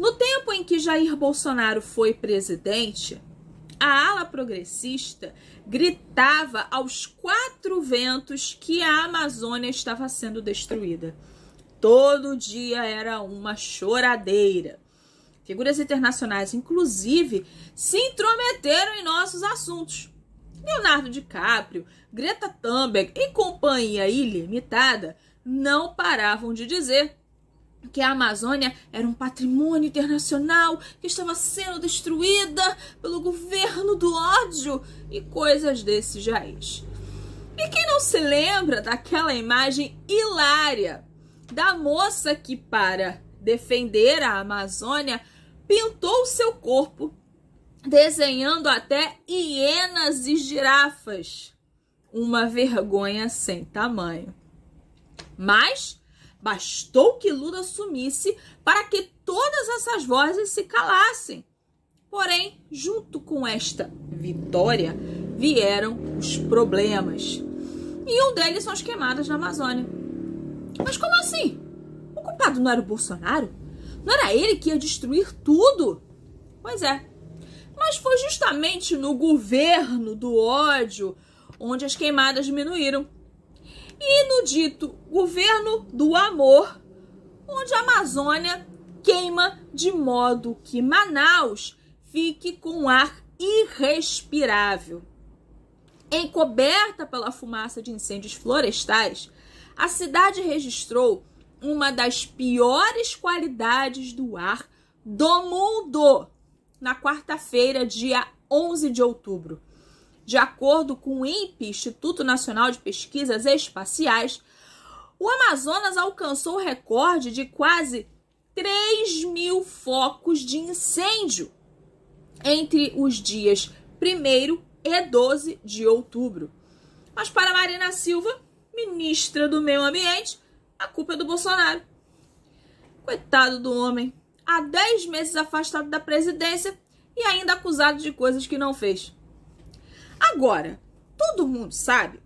No tempo em que Jair Bolsonaro foi presidente, a ala progressista gritava aos quatro ventos que a Amazônia estava sendo destruída. Todo dia era uma choradeira. Figuras internacionais, inclusive, se intrometeram em nossos assuntos. Leonardo DiCaprio, Greta Thunberg e companhia ilimitada não paravam de dizer que a Amazônia era um patrimônio internacional que estava sendo destruída pelo governo do ódio e coisas desse jaez. E quem não se lembra daquela imagem hilária da moça que, para defender a Amazônia, pintou seu corpo desenhando até hienas e girafas. Uma vergonha sem tamanho. Mas bastou que Lula sumisse para que todas essas vozes se calassem. Porém, junto com esta vitória, vieram os problemas. E um deles são as queimadas na Amazônia. Mas como assim? O culpado não era o Bolsonaro? Não era ele que ia destruir tudo? Pois é, mas foi justamente no governo do ódio onde as queimadas diminuíram. E no dito governo do amor, onde a Amazônia queima de modo que Manaus fique com ar irrespirável. Encoberta pela fumaça de incêndios florestais, a cidade registrou uma das piores qualidades do ar do mundo na quarta-feira, dia 11 de outubro. De acordo com o INPE, Instituto Nacional de Pesquisas Espaciais, o Amazonas alcançou o recorde de quase 3 mil focos de incêndio entre os dias 1 e 12 de outubro. Mas para Marina Silva, ministra do Meio Ambiente, a culpa é do Bolsonaro. Coitado do homem há 10 meses afastado da presidência e ainda acusado de coisas que não fez. Agora, todo mundo sabe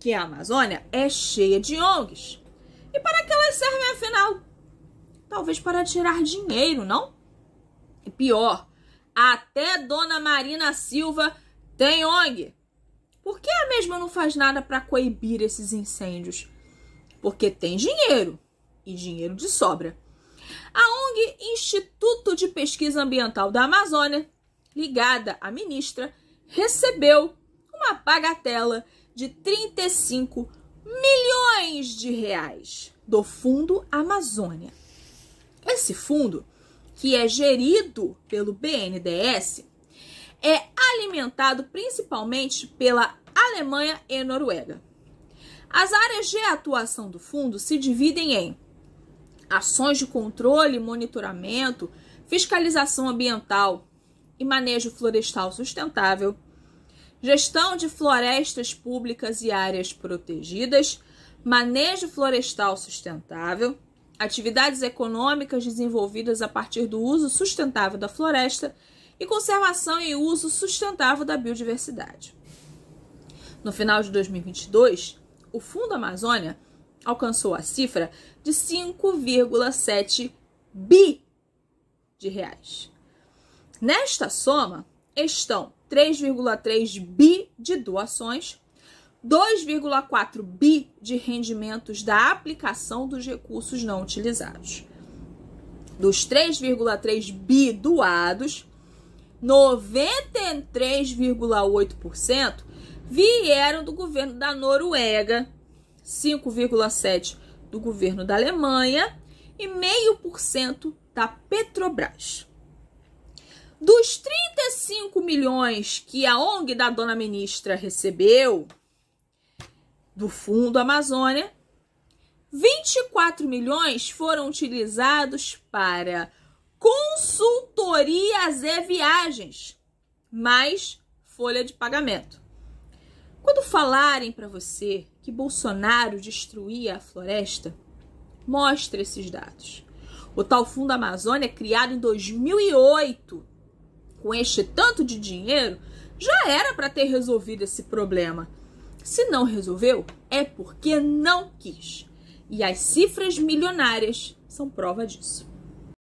que a Amazônia é cheia de ONGs. E para que elas servem afinal? Talvez para tirar dinheiro, não? E pior, até Dona Marina Silva tem ONG. Por que a mesma não faz nada para coibir esses incêndios? Porque tem dinheiro e dinheiro de sobra. A ONG Instituto de Pesquisa Ambiental da Amazônia, ligada à ministra, recebeu uma bagatela de 35 milhões de reais do Fundo Amazônia. Esse fundo, que é gerido pelo BNDES, é alimentado principalmente pela Alemanha e Noruega. As áreas de atuação do fundo se dividem em ações de controle, monitoramento, fiscalização ambiental e manejo florestal sustentável, gestão de florestas públicas e áreas protegidas, manejo florestal sustentável, atividades econômicas desenvolvidas a partir do uso sustentável da floresta e conservação e uso sustentável da biodiversidade. No final de 2022, o Fundo Amazônia alcançou a cifra de 5,7 bi de reais. Nesta soma estão 3,3 bi de doações, 2,4 bi de rendimentos da aplicação dos recursos não utilizados. Dos 3,3 bi doados, 93,8% vieram do governo da Noruega 5,7% do governo da Alemanha e 0,5% da Petrobras. Dos 35 milhões que a ONG da dona ministra recebeu do Fundo Amazônia, 24 milhões foram utilizados para consultorias e viagens, mais folha de pagamento. Quando falarem para você que Bolsonaro destruía a floresta, mostre esses dados. O tal Fundo Amazônia, criado em 2008, com este tanto de dinheiro, já era para ter resolvido esse problema. Se não resolveu, é porque não quis. E as cifras milionárias são prova disso.